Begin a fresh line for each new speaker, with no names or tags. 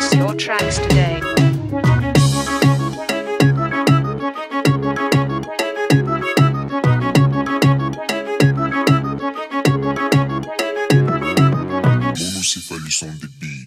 Your tracks today.
Lucifer the beat.